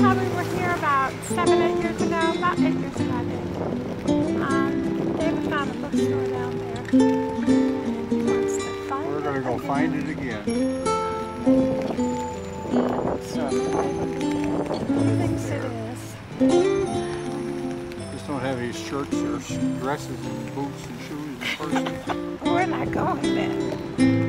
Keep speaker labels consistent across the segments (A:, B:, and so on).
A: here about seven, eight years ago, about eight years ago, I think. Um, David found a bookstore down there. He wants to
B: We're go find it again.
A: So, he thinks it is.
B: Just don't have any shirts or dresses and boots and shoes and purses.
A: We're not going there.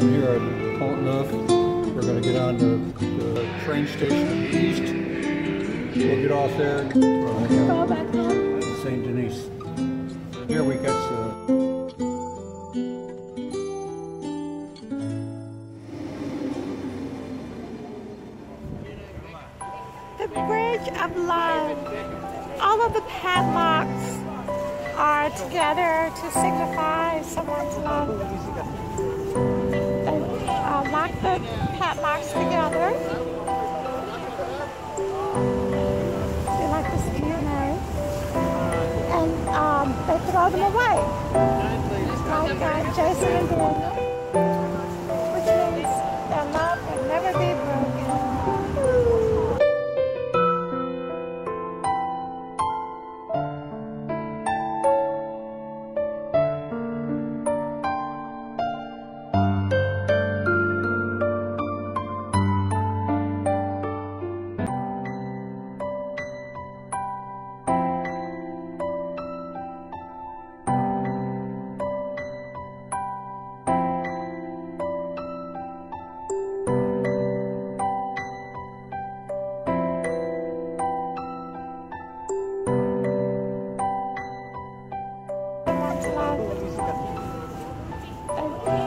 B: Down here at Pont Neuf, we're gonna get on the, the train station in the east. We'll get off there, we'll
A: Go back home.
B: Saint Denis. Here we got the
A: The Bridge of Love. All of the padlocks are together to signify someone's love. The padlocks together. They like to see this DNA. And um, they throw them away. はい、